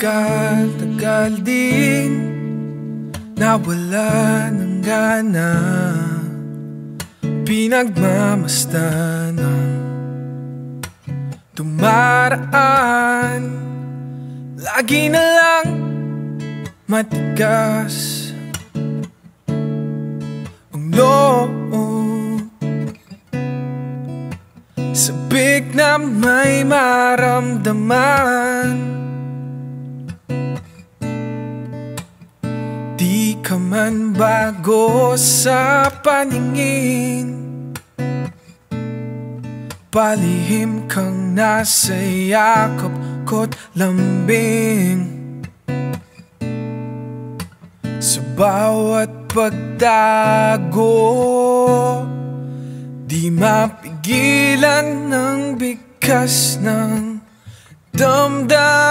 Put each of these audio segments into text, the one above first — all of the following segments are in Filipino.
Matagal-tagal din Nawala ng gana. Pinagmamastan ng Dumaraan. Lagi na lang Matigas Ang loob. Sabik na may maramdaman man bago sa paningin. Palihim kang nasa yakap ko't lambing. Sa bawat pagdago Di mapigilan ng bigkas ng damdamin.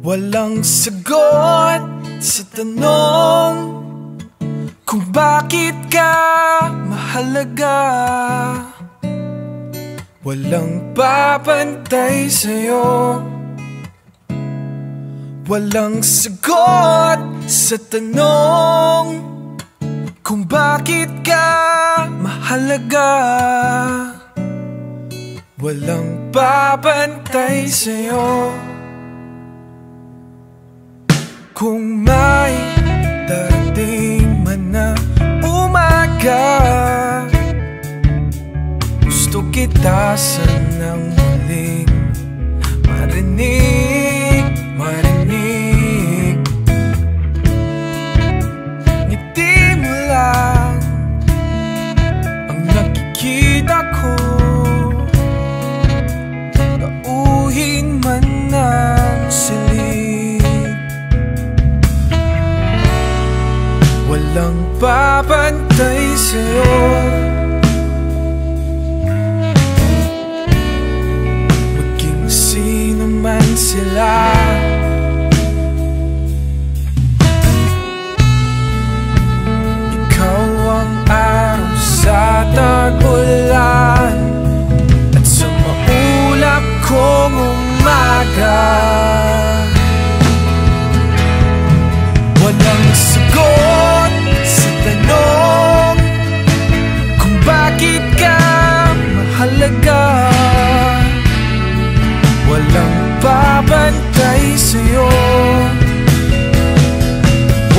Walang sagot sa tanong Kung bakit ka mahalaga Walang papantay sa'yo. Walang sagot sa tanong Kung bakit ka mahalaga. Walang papantay sa'yo kung may darating man na umaga Gusto kita sanang muling marinig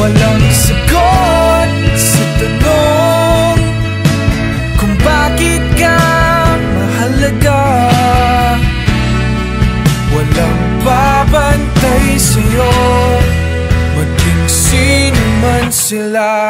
Walang sagot sa tanong Kung bakit ka mahalaga. Walang babantay sa'yo Maging sino man sila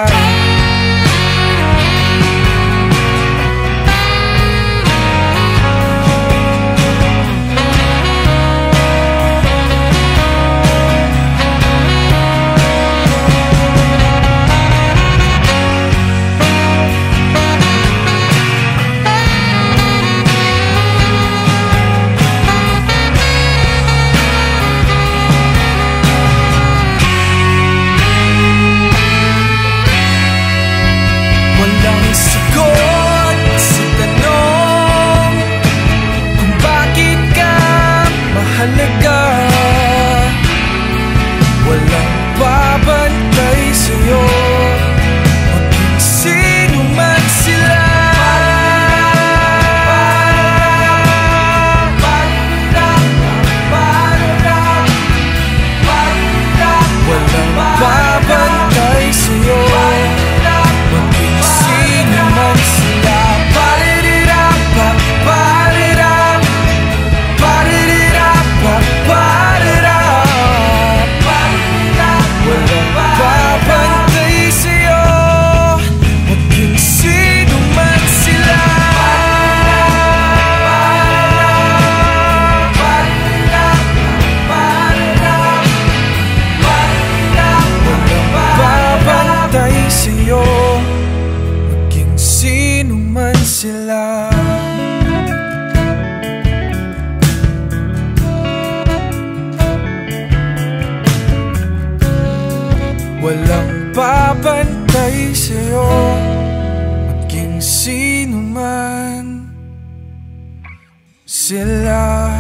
Walang papantay sa'yo Maging sino man Sila